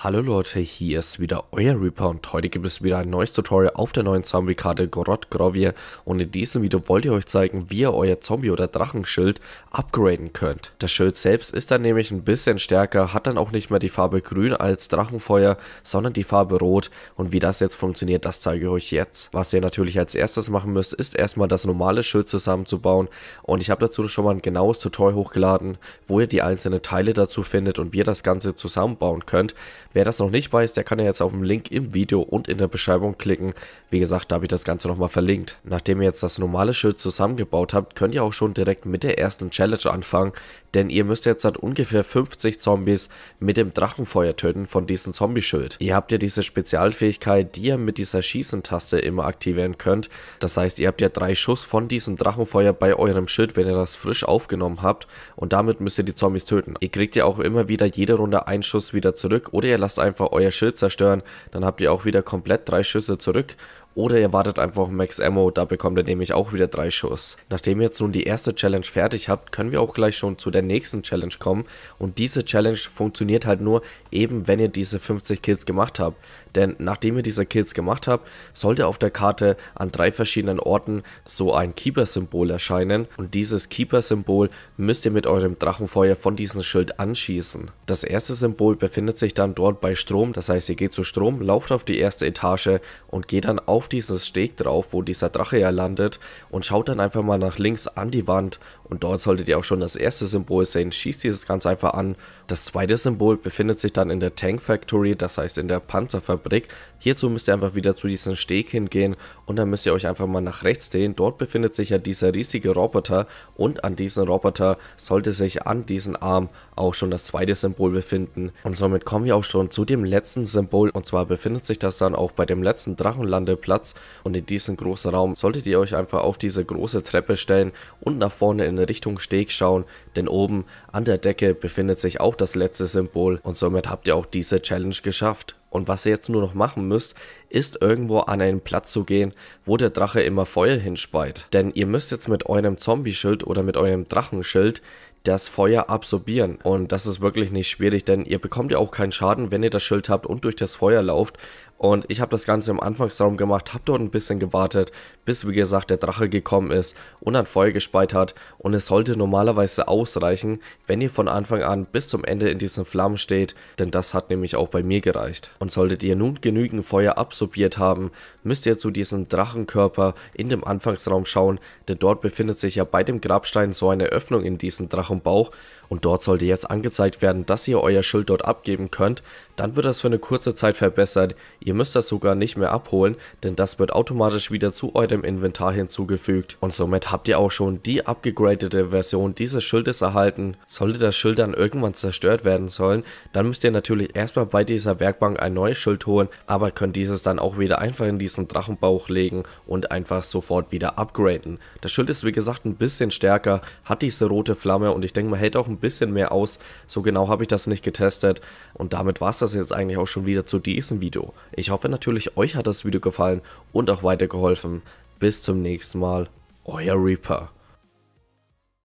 Hallo Leute, hier ist wieder euer Reaper und heute gibt es wieder ein neues Tutorial auf der neuen Zombie-Karte Gorod Grovir und in diesem Video wollt ihr euch zeigen, wie ihr euer Zombie- oder Drachenschild upgraden könnt. Das Schild selbst ist dann nämlich ein bisschen stärker, hat dann auch nicht mehr die Farbe grün als Drachenfeuer, sondern die Farbe rot und wie das jetzt funktioniert, das zeige ich euch jetzt. Was ihr natürlich als erstes machen müsst, ist erstmal das normale Schild zusammenzubauen und ich habe dazu schon mal ein genaues Tutorial hochgeladen, wo ihr die einzelnen Teile dazu findet und wie ihr das Ganze zusammenbauen könnt. Wer das noch nicht weiß, der kann ja jetzt auf den Link im Video und in der Beschreibung klicken. Wie gesagt, da habe ich das Ganze nochmal verlinkt. Nachdem ihr jetzt das normale Schild zusammengebaut habt, könnt ihr auch schon direkt mit der ersten Challenge anfangen, denn ihr müsst jetzt halt ungefähr 50 Zombies mit dem Drachenfeuer töten von diesem Zombie-Schild. Ihr habt ja diese Spezialfähigkeit, die ihr mit dieser Schießen-Taste immer aktivieren könnt. Das heißt, ihr habt ja drei Schuss von diesem Drachenfeuer bei eurem Schild, wenn ihr das frisch aufgenommen habt und damit müsst ihr die Zombies töten. Ihr kriegt ja auch immer wieder jede Runde einen Schuss wieder zurück oder ihr lasst einfach euer Schild zerstören, dann habt ihr auch wieder komplett drei Schüsse zurück oder ihr wartet einfach auf Max Ammo, da bekommt ihr nämlich auch wieder drei Schuss. Nachdem ihr jetzt nun die erste Challenge fertig habt, können wir auch gleich schon zu der nächsten Challenge kommen. Und diese Challenge funktioniert halt nur eben, wenn ihr diese 50 Kills gemacht habt. Denn nachdem ihr diese Kills gemacht habt, sollte auf der Karte an drei verschiedenen Orten so ein Keeper-Symbol erscheinen. Und dieses Keeper-Symbol müsst ihr mit eurem Drachenfeuer von diesem Schild anschießen. Das erste Symbol befindet sich dann dort bei Strom, das heißt ihr geht zu Strom, lauft auf die erste Etage und geht dann auf dieses Steg drauf, wo dieser Drache ja landet und schaut dann einfach mal nach links an die Wand und dort solltet ihr auch schon das erste Symbol sehen. Schießt dieses Ganze einfach an. Das zweite Symbol befindet sich dann in der Tank Factory, das heißt in der Panzerfabrik. Hierzu müsst ihr einfach wieder zu diesem Steg hingehen und dann müsst ihr euch einfach mal nach rechts drehen. Dort befindet sich ja dieser riesige Roboter und an diesem Roboter sollte sich an diesem Arm auch schon das zweite Symbol befinden. Und somit kommen wir auch schon zu dem letzten Symbol und zwar befindet sich das dann auch bei dem letzten Drachenlandeplatz und in diesem großen Raum solltet ihr euch einfach auf diese große Treppe stellen und nach vorne in Richtung Steg schauen, denn oben an der Decke befindet sich auch das letzte Symbol und somit habt ihr auch diese Challenge geschafft. Und was ihr jetzt nur noch machen müsst, ist irgendwo an einen Platz zu gehen, wo der Drache immer Feuer hinspeit. Denn ihr müsst jetzt mit eurem Zombie-Schild oder mit eurem Drachenschild das Feuer absorbieren. Und das ist wirklich nicht schwierig, denn ihr bekommt ja auch keinen Schaden, wenn ihr das Schild habt und durch das Feuer lauft. Und ich habe das Ganze im Anfangsraum gemacht, habe dort ein bisschen gewartet, bis wie gesagt der Drache gekommen ist und hat Feuer gespeit hat. Und es sollte normalerweise ausreichen, wenn ihr von Anfang an bis zum Ende in diesen Flammen steht, denn das hat nämlich auch bei mir gereicht. Und solltet ihr nun genügend Feuer absorbiert haben, müsst ihr zu diesem Drachenkörper in dem Anfangsraum schauen, denn dort befindet sich ja bei dem Grabstein so eine Öffnung in diesem Drachenbauch und dort sollte jetzt angezeigt werden, dass ihr euer Schild dort abgeben könnt, dann wird das für eine kurze Zeit verbessert. Ihr müsst das sogar nicht mehr abholen, denn das wird automatisch wieder zu eurem Inventar hinzugefügt. Und somit habt ihr auch schon die abgegradete Version dieses Schildes erhalten. Sollte das Schild dann irgendwann zerstört werden sollen, dann müsst ihr natürlich erstmal bei dieser Werkbank ein neues Schild holen, aber könnt dieses dann auch wieder einfach in diesen Drachenbauch legen und einfach sofort wieder upgraden. Das Schild ist wie gesagt ein bisschen stärker, hat diese rote Flamme und ich denke man hält auch ein bisschen mehr aus. So genau habe ich das nicht getestet. Und damit war es das jetzt eigentlich auch schon wieder zu diesem Video. Ich hoffe natürlich, euch hat das Video gefallen und auch weitergeholfen. Bis zum nächsten Mal. Euer Reaper.